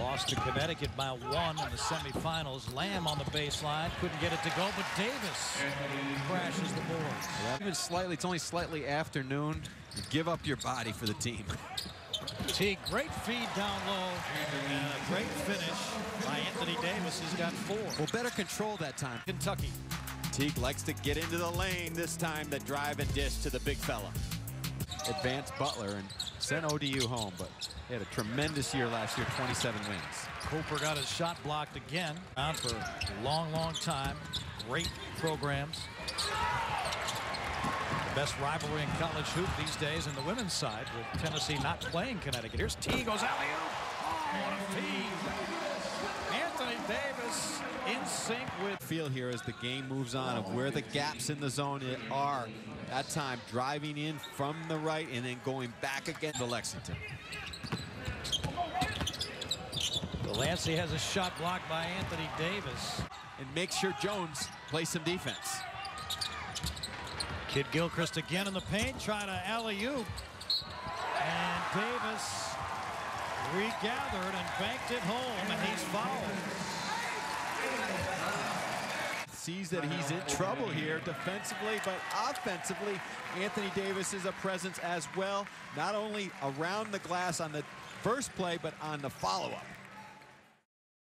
Lost to Connecticut by one in the semifinals. Lamb on the baseline. Couldn't get it to go, but Davis crashes the boards. Even slightly, it's only slightly afternoon. You give up your body for the team. Teague, great feed down low, and a great finish by Anthony Davis. He's got four. Well, better control that time. Kentucky. Teague likes to get into the lane this time, the drive and dish to the big fella. Advanced Butler and sent ODU home, but they had a tremendous year last year, 27 wins. Cooper got his shot blocked again. On for a long, long time. Great programs. The best rivalry in college hoop these days in the women's side with Tennessee not playing Connecticut. Here's T goes alley Oh, what a feed. Anthony Davis in sync with Feel here as the game moves on of where the gaps in the zone are. That time driving in from the right and then going back again to Lexington. Delancey has a shot blocked by Anthony Davis. And make sure Jones plays some defense. Kidd-Gilchrist again in the paint, trying to alley-oop. And Davis regathered and banked it home, and he's fouled. Sees that he's in trouble here defensively, but offensively, Anthony Davis is a presence as well, not only around the glass on the first play, but on the follow-up.